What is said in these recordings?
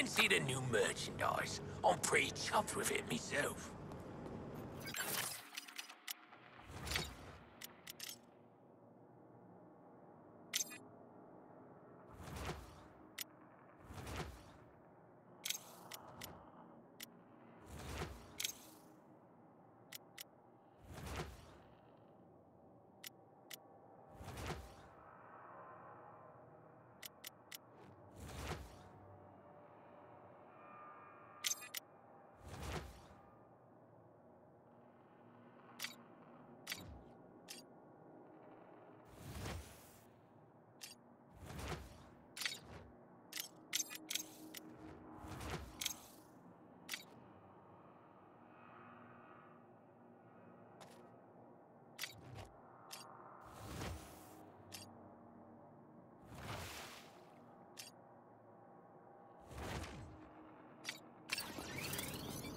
And see the new merchandise. I'm pretty chuffed with it myself.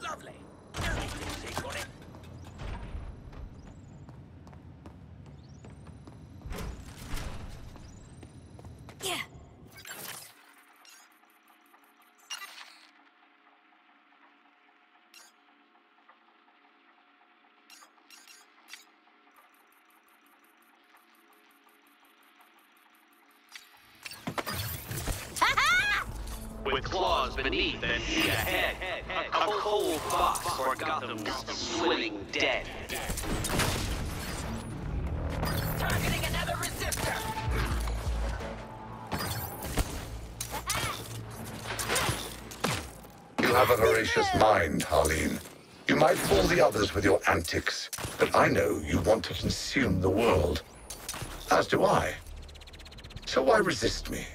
Lovely. No need to take on it. Yeah. With claws beneath and feet ahead, a cold box for Gotham's swimming dead. Targeting another resistor. You have a voracious mind, Harleen. You might fool the others with your antics, but I know you want to consume the world. As do I. So why resist me?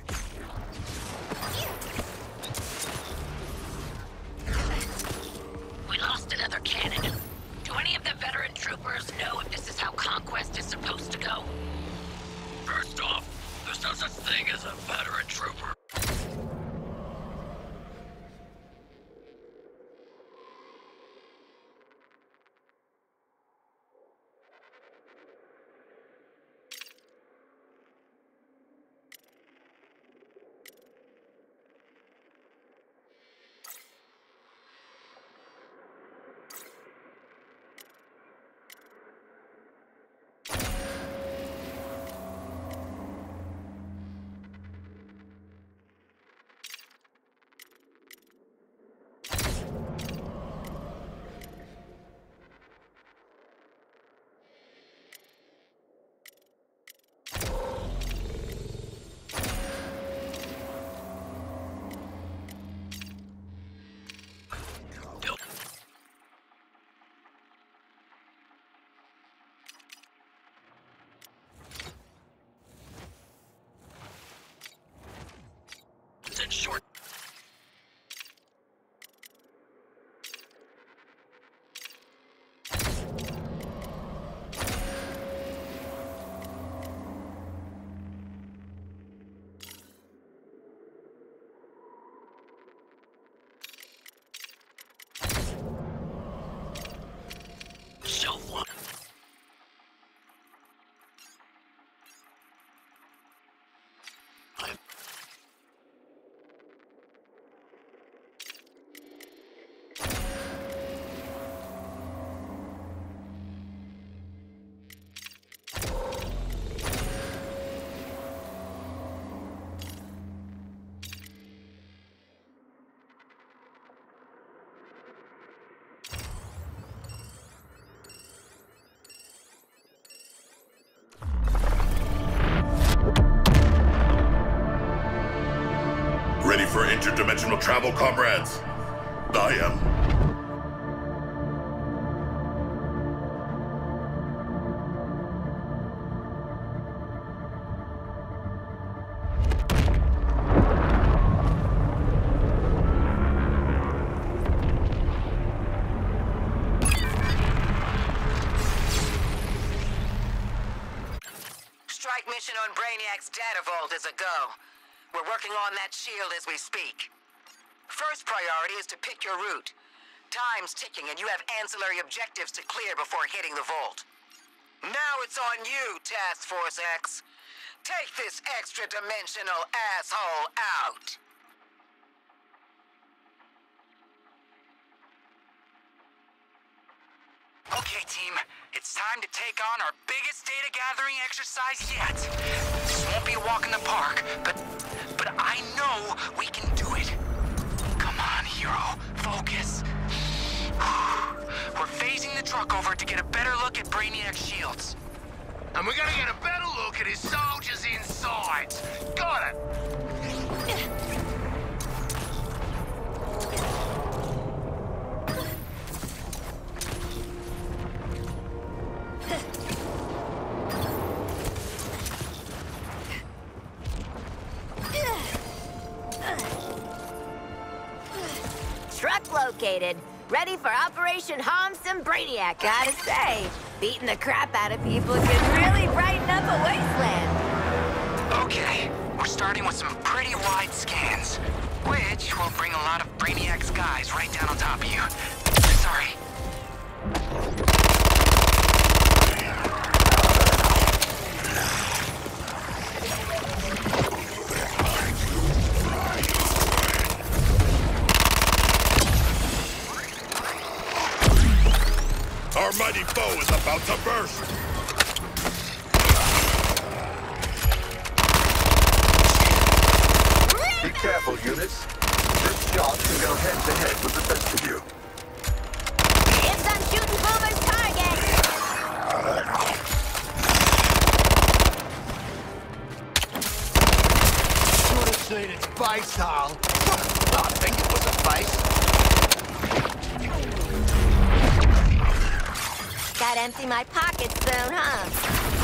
Interdimensional travel, comrades? I am. working on that shield as we speak. First priority is to pick your route. Time's ticking and you have ancillary objectives to clear before hitting the vault. Now it's on you, Task Force X. Take this extra-dimensional asshole out. Okay, team. It's time to take on our biggest data gathering exercise yet. This won't be a walk in the park, but I know we can do it. Come on, hero. Focus. We're phasing the truck over to get a better look at Brainiac's shields. And we're gonna get a better look at his soldiers' insides. Got it. Located. Ready for Operation Homson Brainiac, gotta say. Beating the crap out of people can really brighten up a wasteland. Okay, we're starting with some pretty wide scans, which will bring a lot of Brainiac's guys right down on top of you. About to burst! Be careful, units. This shot can go head to head with the best of you. It's on shooting Boomer's target. Should have seen its face, Hal. I think it was a face. Empty my pockets soon, huh?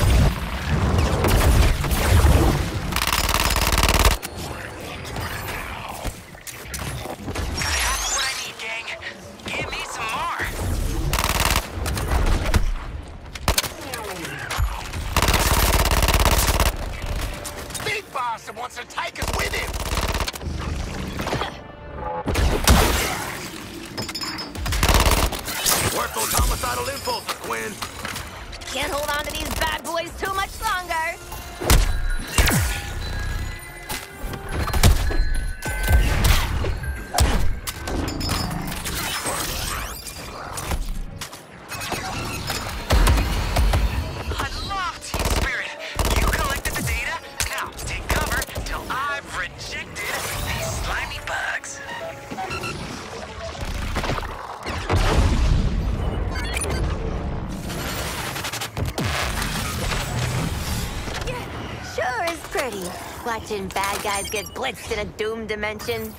Guys get blitzed in a doom dimension.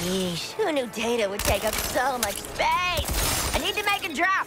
Yeesh, who knew data would take up so much space? I need to make a drop.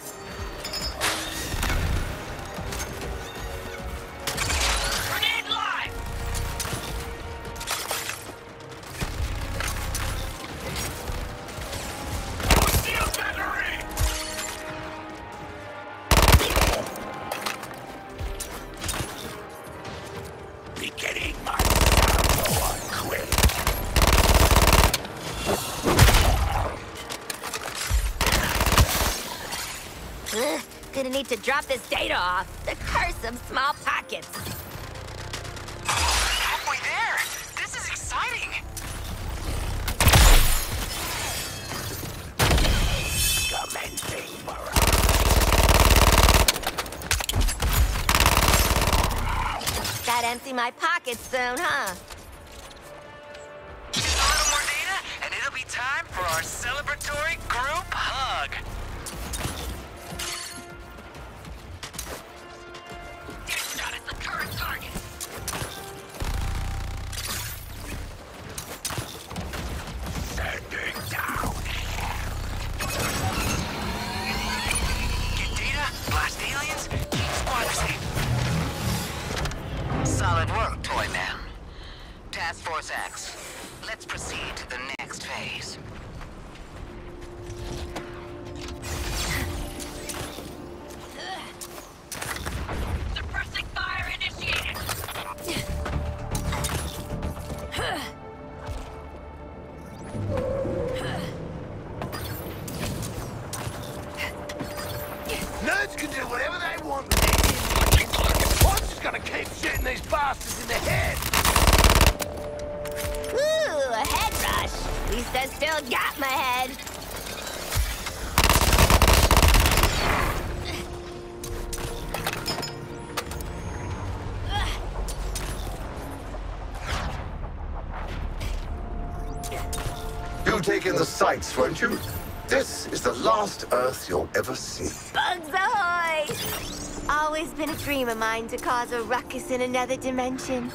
Drop this data off. The curse of small pockets. Halfway there. This is exciting. Commencing Gotta empty my pockets soon, huh? Punks can do whatever they want. I'm just gonna keep shooting these bastards in the head. Ooh, a head rush. At least I still got my head. You take in the sights, won't you? This is the last Earth you'll ever see. Bugs ahoy! Always been a dream of mine to cause a ruckus in another dimension.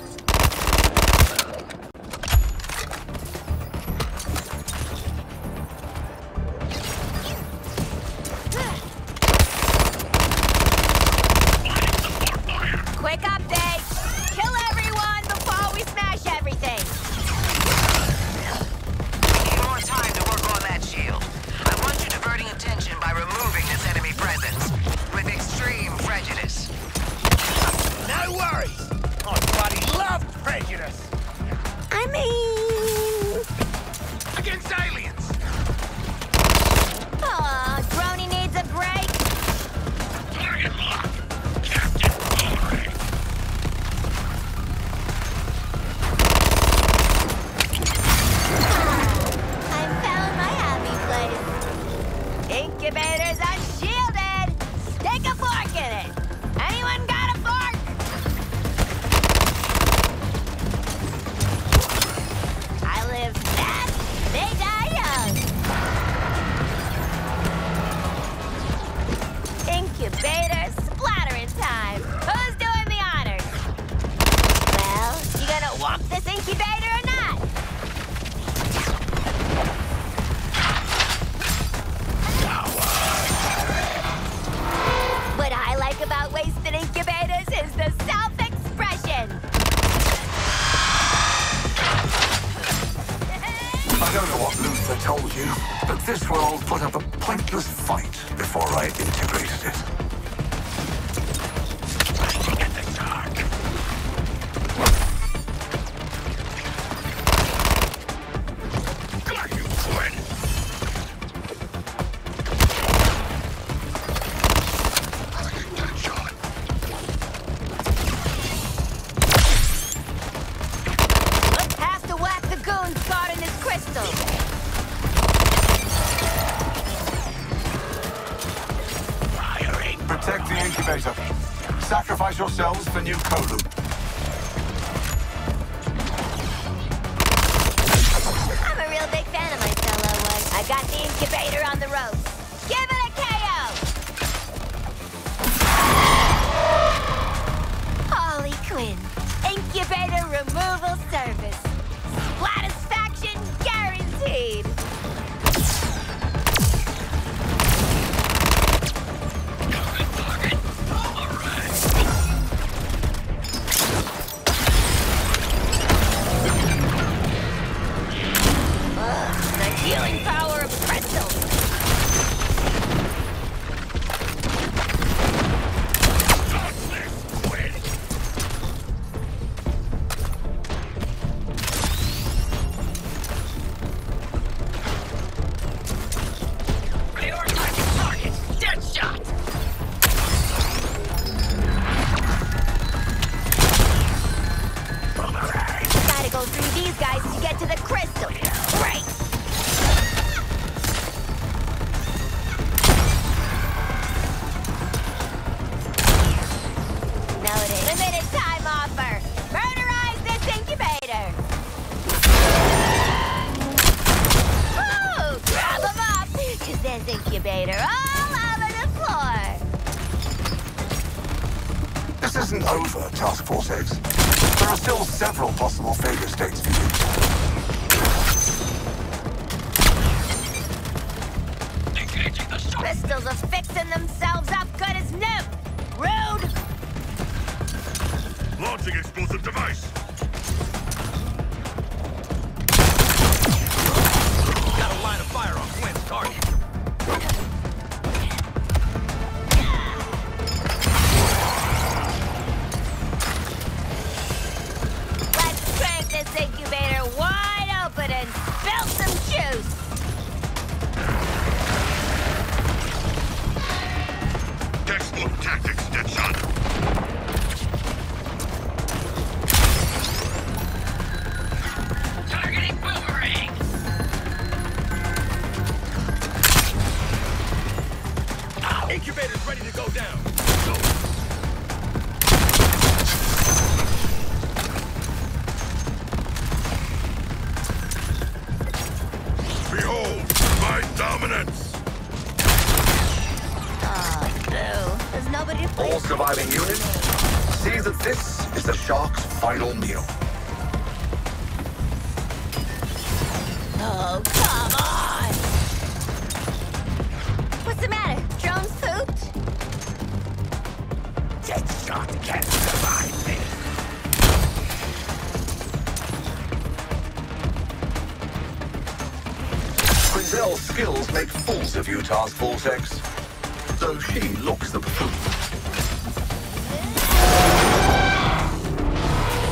Of you, Task Force X. Though she looks the buffoon.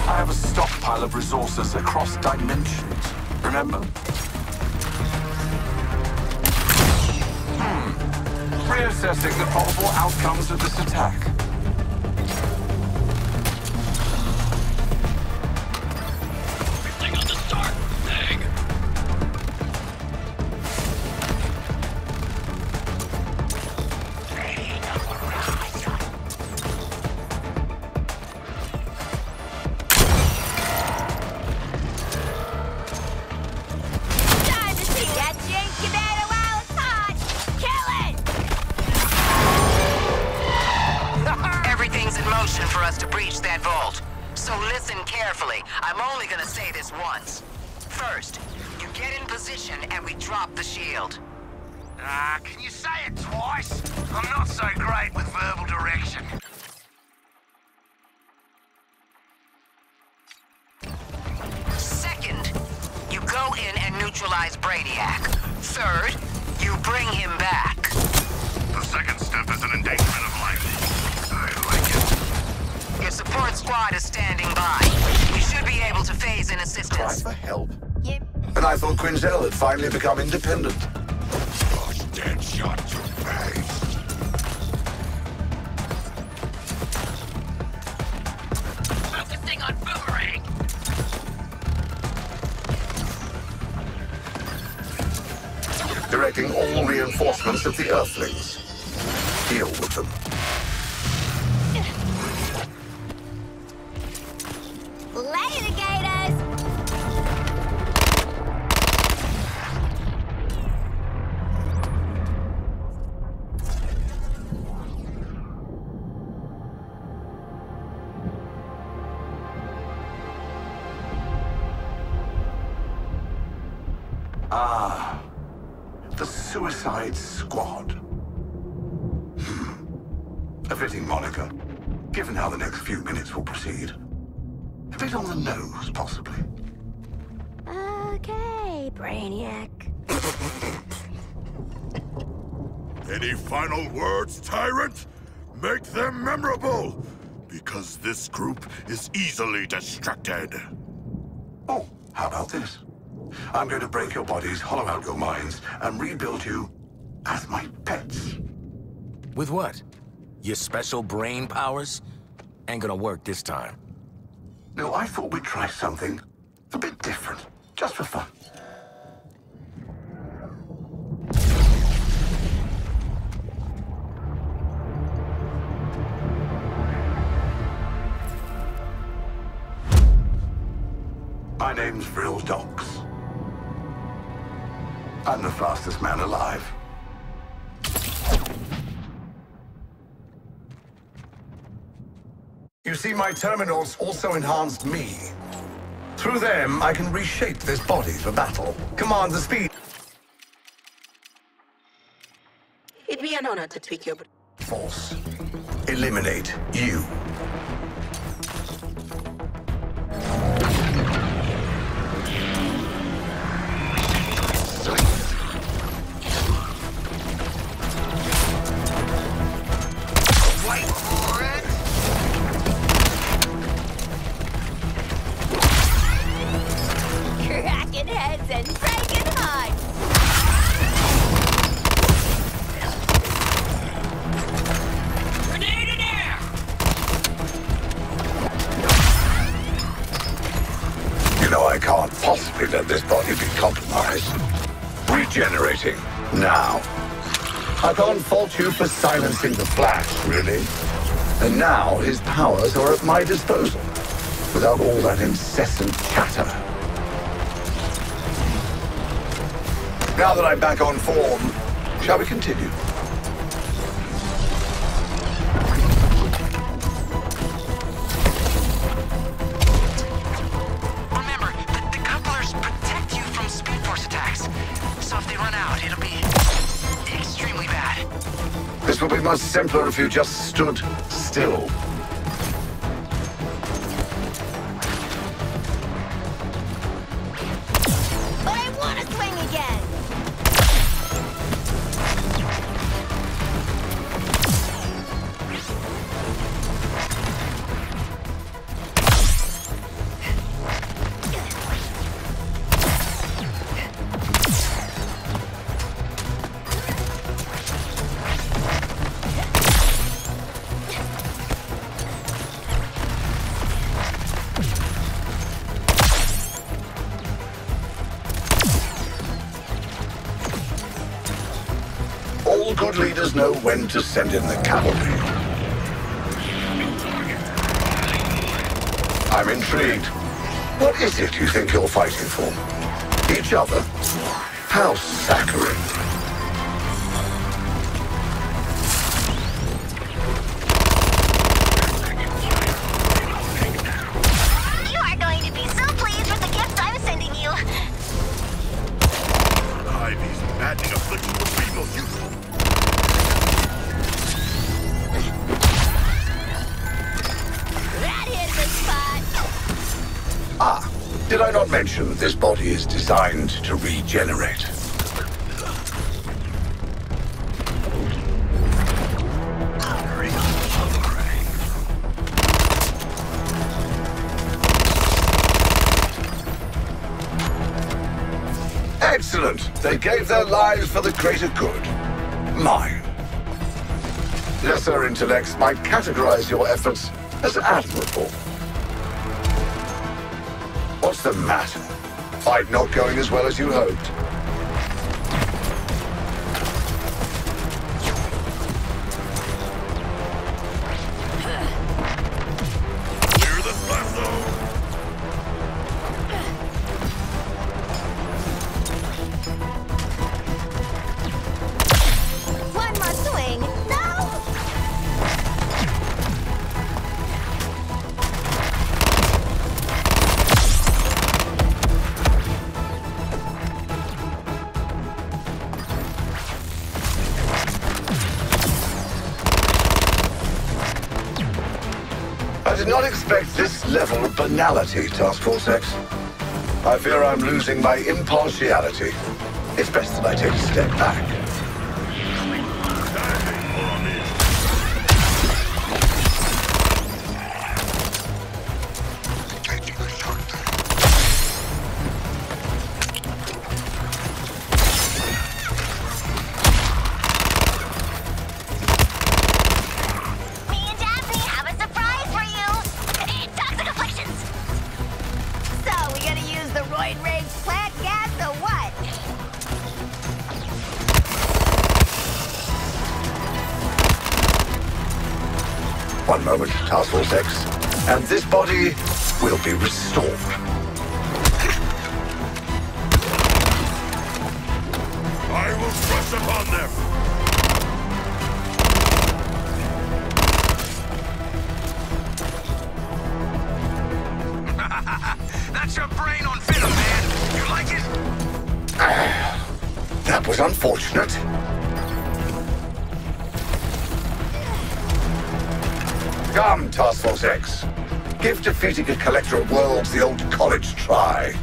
I have a stockpile of resources across dimensions. Neutralize Brainiac. Third, you bring him back. The second step is an endangerment of life. I like it. Your support squad is standing by. We should be able to phase in assistance. Cry assistance. for help. You... And I thought Quinzel had finally become independent. At the Earthlings. Deal with them. Easily. Oh, how about this? I'm going to break your bodies, hollow out your minds, and rebuild you as my pets. With what? Your special brain powers? Ain't gonna work this time. No, I thought we'd try something a bit different, just for fun. I'm the fastest man alive. You see, my terminals also enhanced me. Through them, I can reshape this body for battle. Command the speed It'd be an honor to tweak your... force. Eliminate you. Silencing the Flash, really. And now his powers are at my disposal, without all that incessant chatter. Now that I'm back on form, shall we continue? Remember, the, the couplers protect you from Speed Force attacks. So if they run out, it'll This would be much simpler if you just stood still. To send in the cavalry. I'm intrigued. What is it you think you're fighting for? Each other? How saccharine. This body is designed to regenerate? Excellent. They gave their lives for the greater good. Mine. Lesser intellects might categorize your efforts as admirable. What's the matter? Fight not going as well as you hoped. Task Force X. I fear I'm losing my impartiality. It's best that I take a step back. Unfortunate. Come, Task Force X. Give defeating a collector of worlds the old college try.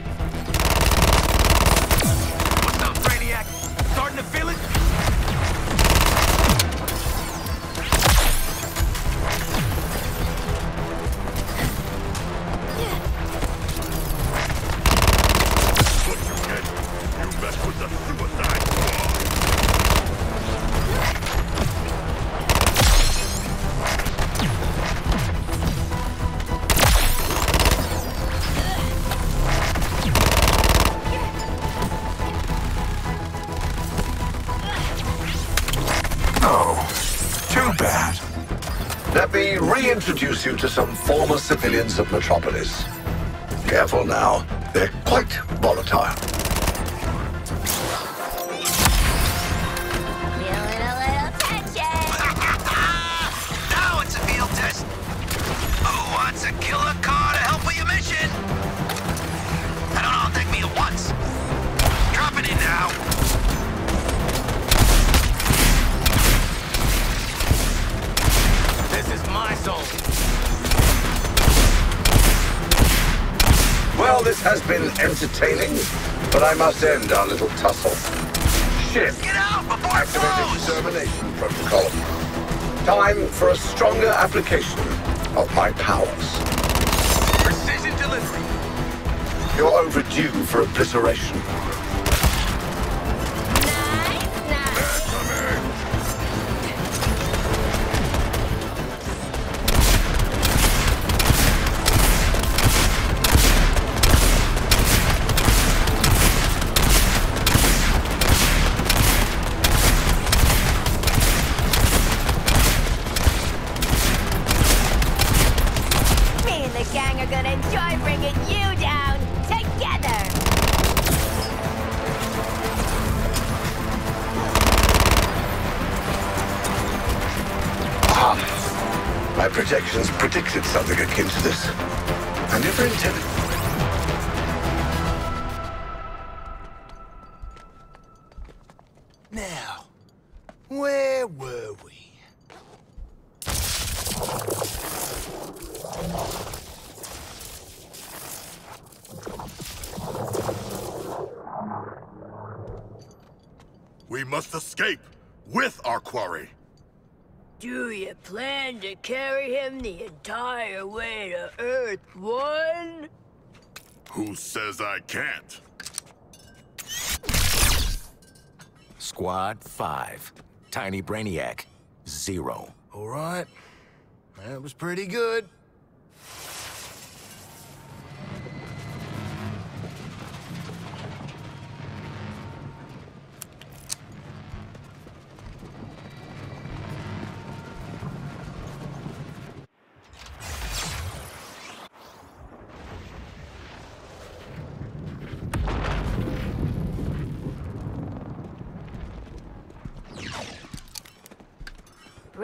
I must end our little tussle. Ship. Get out before blows! termination protocol. Time for a stronger application of my powers. Precision delivery. You're overdue for obliteration. To carry him the entire way to Earth One? Who says I can't? Squad 5. Tiny Brainiac. Zero. All right. That was pretty good.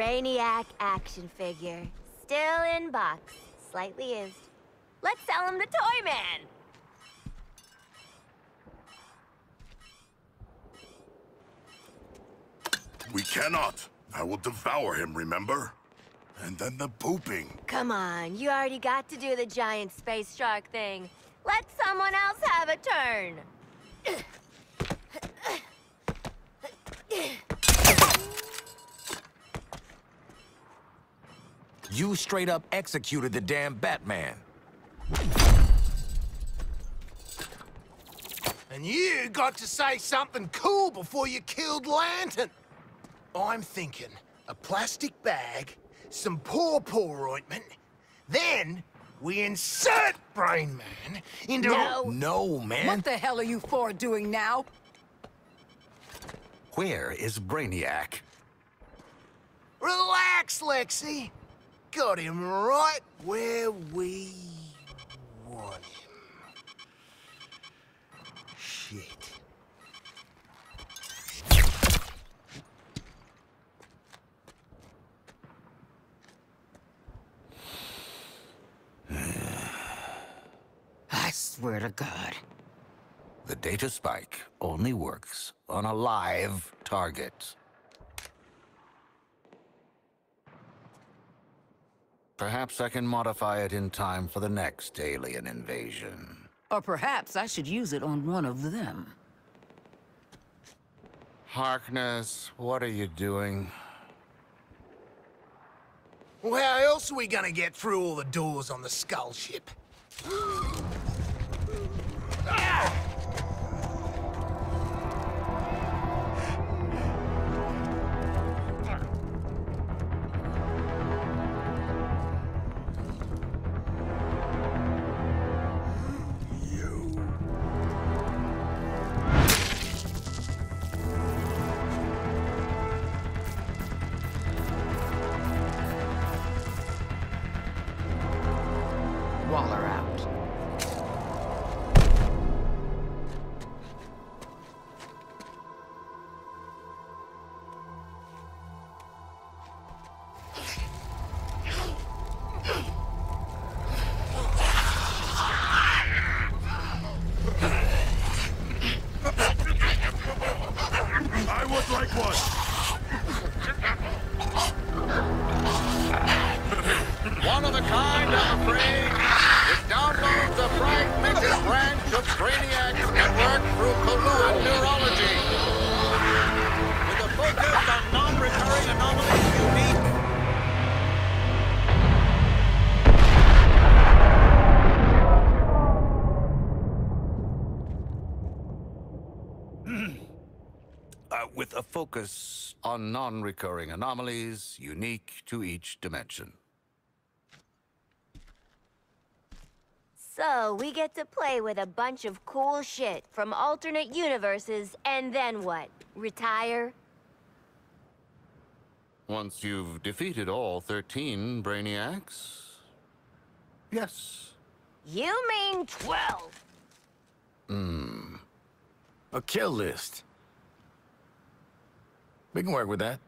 Brainiac action figure. Still in box. Slightly used. Let's sell him to Toy Man. We cannot. I will devour him, remember? And then the pooping. Come on, you already got to do the giant space shark thing. Let someone else have a turn. You straight up executed the damn Batman. And you got to say something cool before you killed Lantern. I'm thinking a plastic bag, some paw-paw ointment, then we insert Brain Man into... No. No, man. What the hell are you four doing now? Where is Brainiac? Relax, Lexi. Got him right where we want him. Shit. I swear to God. The data spike only works on a live target. Perhaps I can modify it in time for the next alien invasion. Or perhaps I should use it on one of them. Harkness, what are you doing? Well, how else are we gonna get through all the doors on the skull ship? Ah! Focus on non-recurring anomalies unique to each dimension. So, we get to play with a bunch of cool shit from alternate universes, and then what? Retire? Once you've defeated all 13 Brainiacs, yes. You mean 12? Hmm. A kill list. We can work with that.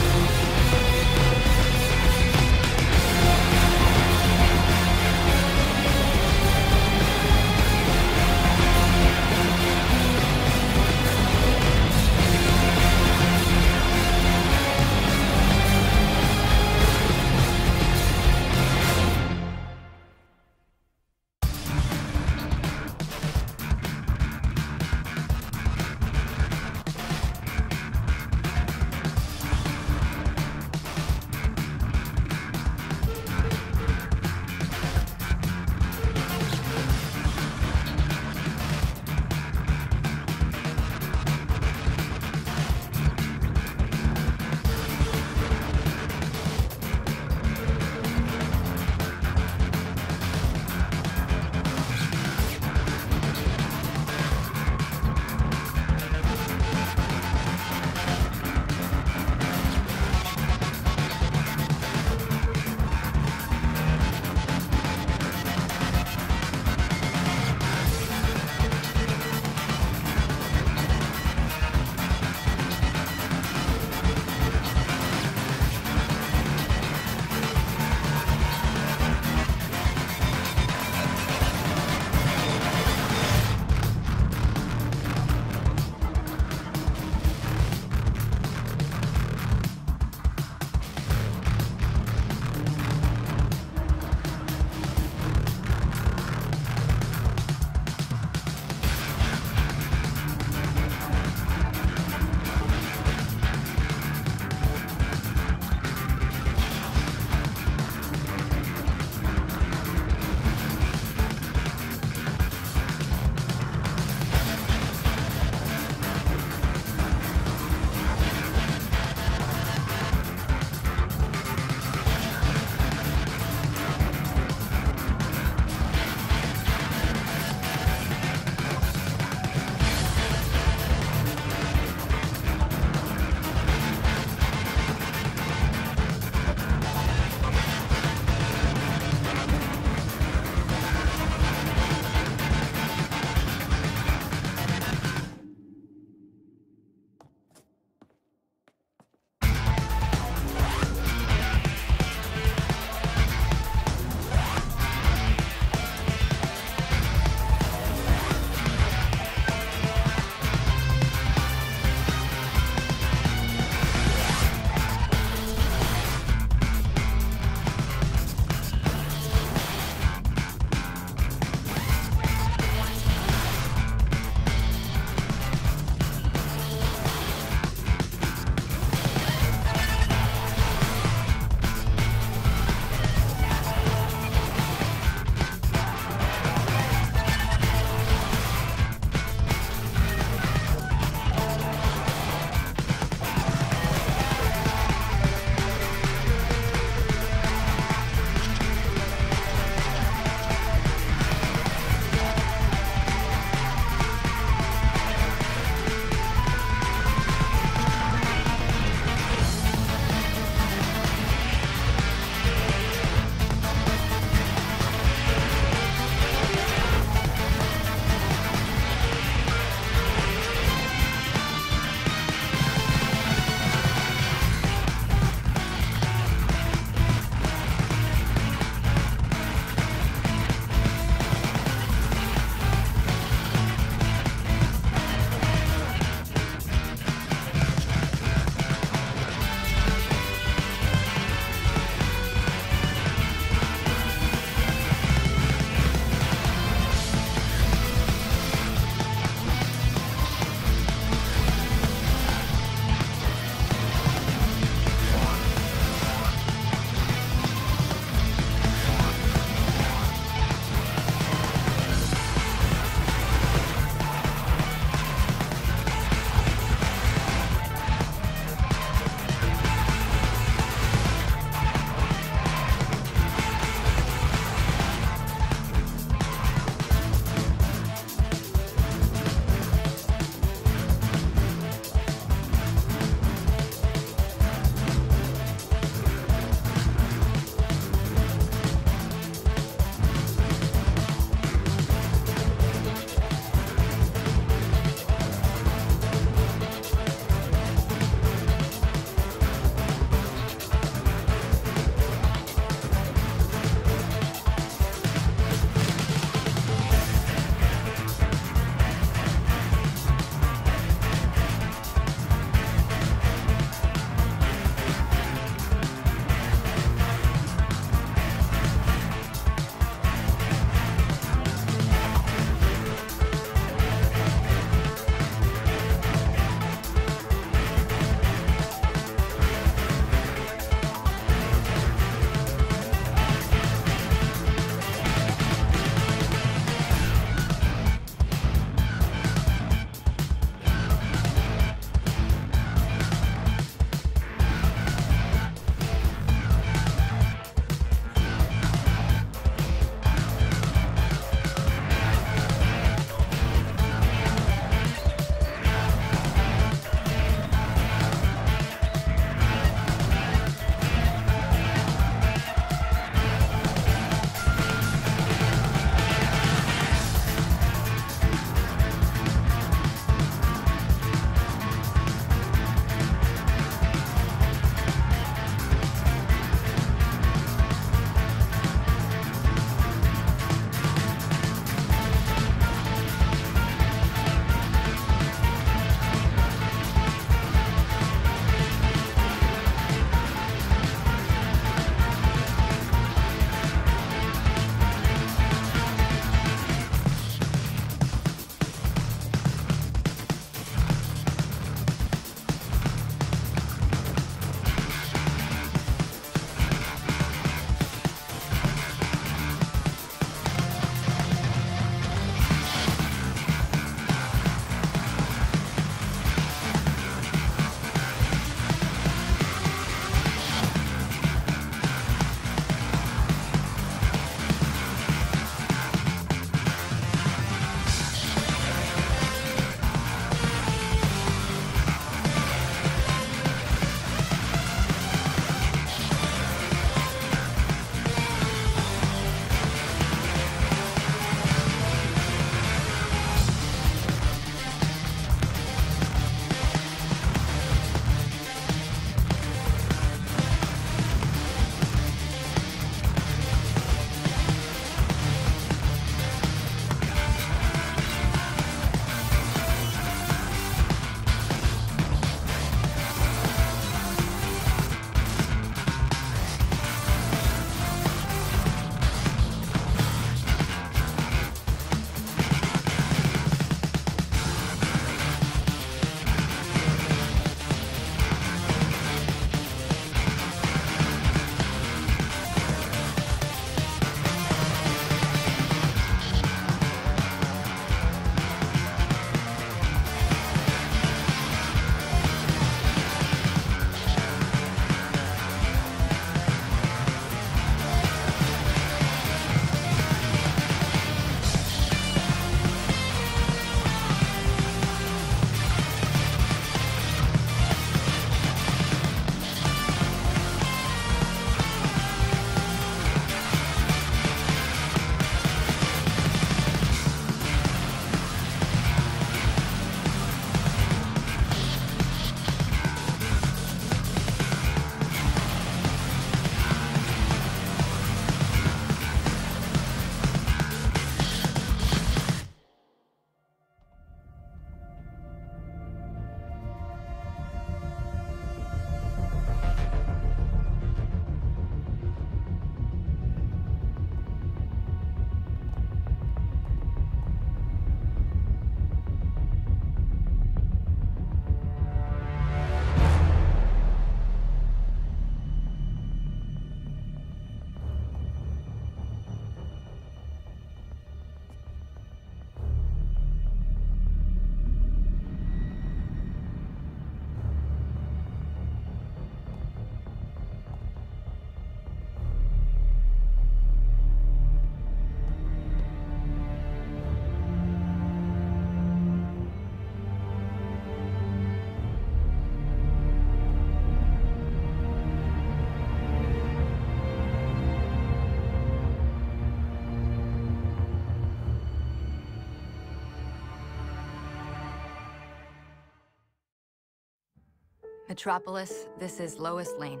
Metropolis, this is Lois Lane.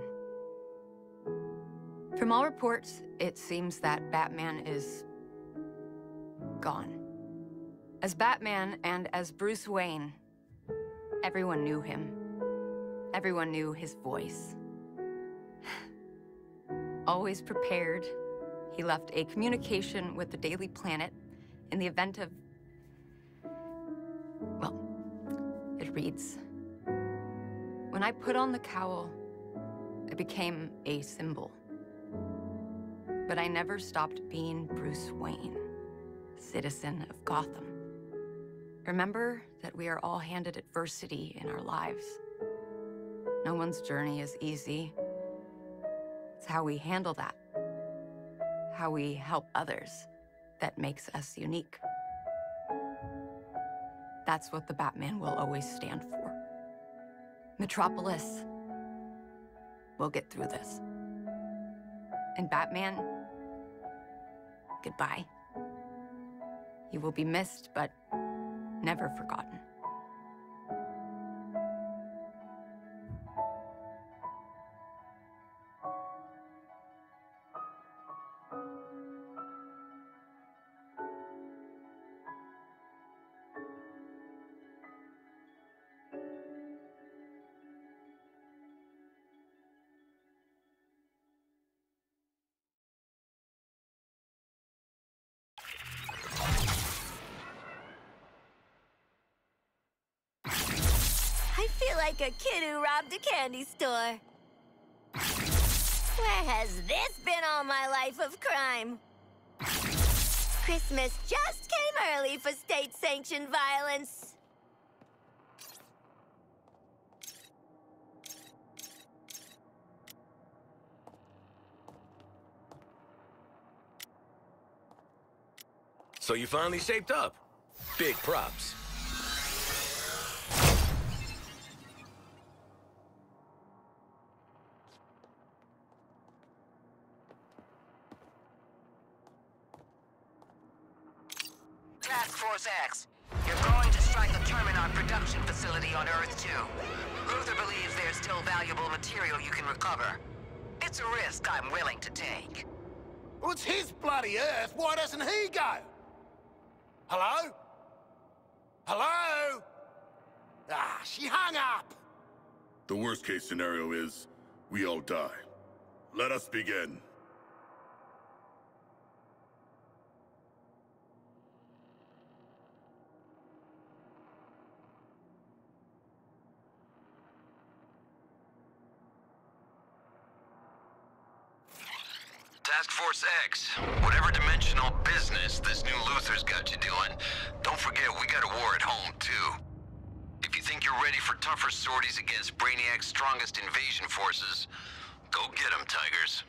From all reports, it seems that Batman is gone. As Batman and as Bruce Wayne, everyone knew him. Everyone knew his voice. Always prepared, he left a communication with the Daily Planet in the event of. Well, it reads When I put on the cowl, it became a symbol. But I never stopped being Bruce Wayne, citizen of Gotham. Remember that we are all handed adversity in our lives. No one's journey is easy. It's how we handle that, how we help others, that makes us unique. That's what the Batman will always stand for. Metropolis We'll get through this. And Batman, goodbye. You will be missed, but never forgotten. Like a kid who robbed a candy store. Where has this been all my life of crime? Christmas just came early for state-sanctioned violence. So you finally shaped up. Big props. Facility on Earth 2. Luthor believes there's still valuable material you can recover. It's a risk I'm willing to take. Well, it's his bloody Earth. Why doesn't he go? Hello? Hello? Ah, she hung up. The worst case scenario is we all die. Let us begin. Task Force X, whatever dimensional business this new Luthor's got you doing, don't forget we got a war at home, too. If you think you're ready for tougher sorties against Brainiac's strongest invasion forces, go get 'em, Tigers.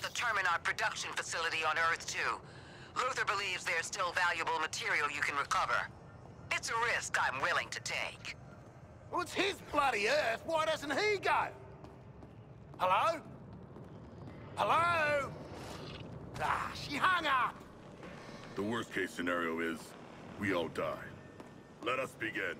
Going the Terminar production facility on Earth 2. Luthor believes there's still valuable material you can recover. It's a risk I'm willing to take. Well, it's his bloody Earth. Why doesn't he go? Hello? Hello? Ah, she hung up. The worst case scenario is we all die. Let us begin.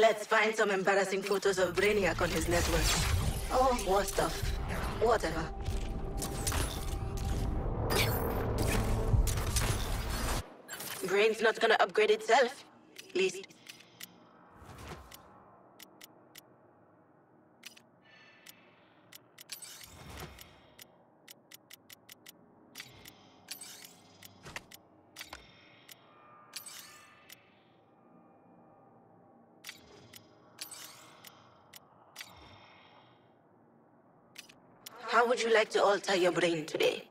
Let's find some embarrassing photos of Brainiac on his network. Oh, war stuff. Whatever. Brain's not gonna upgrade itself. Least like to alter your brain today?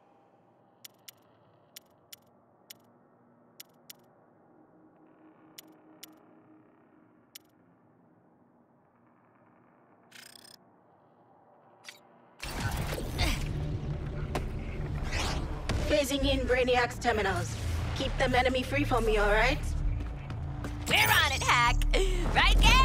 Phasing in Brainiac's terminals. Keep them enemy free from me, alright? We're on it, Hack! Right.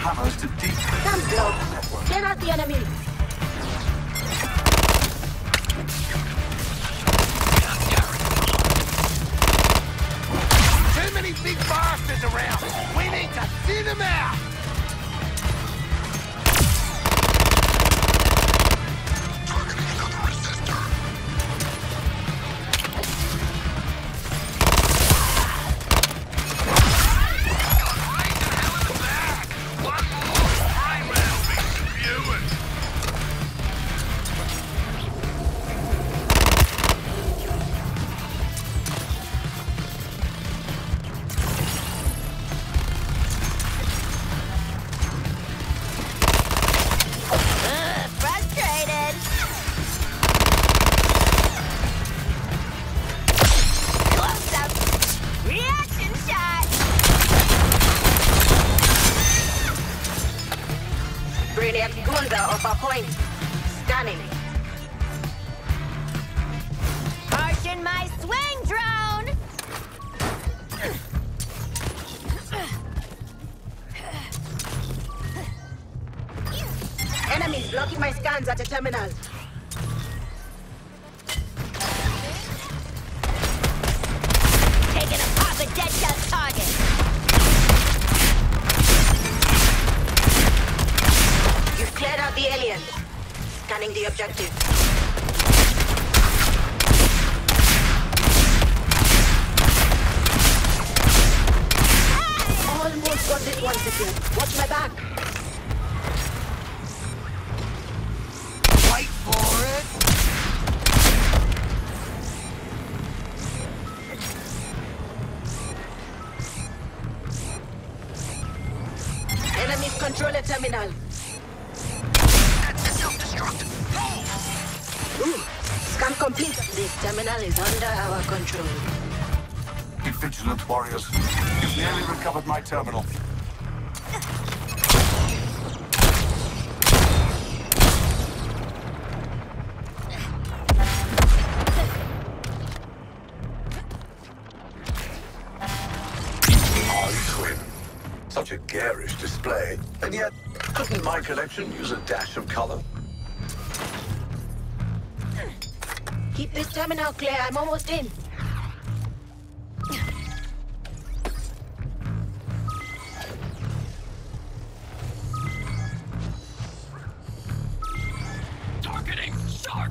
hammer. point. Stunning. I'm almost in. Targeting shark.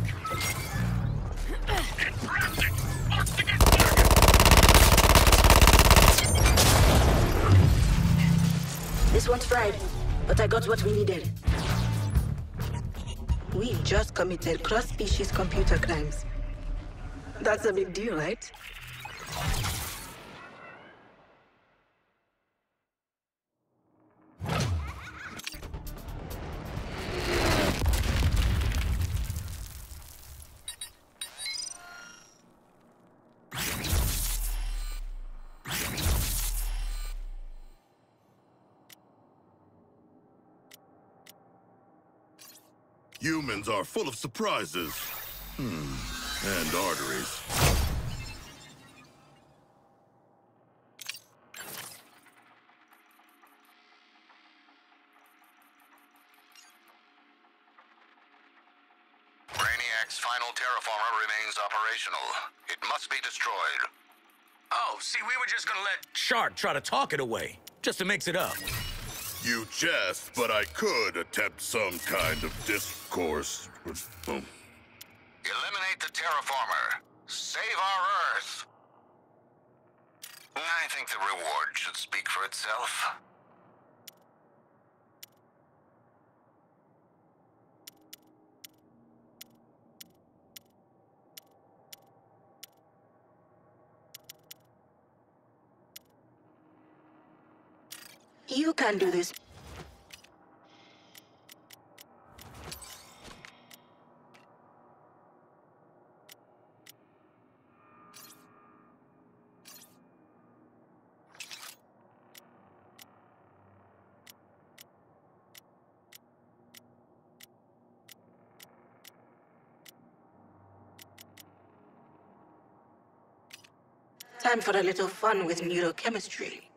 This one's fried, but I got what we needed. We just committed cross-species computer crimes. That's a big deal, right? Humans are full of surprises. Hmm. And arteries. Brainiac's final terraformer remains operational. It must be destroyed. Oh, see, we were just gonna let Shark try to talk it away, just to mix it up. You jest, but I could attempt some kind of discourse. Oh. The terraformer. Save our Earth. I think the reward should speak for itself. You can do this. For a little fun with neurochemistry.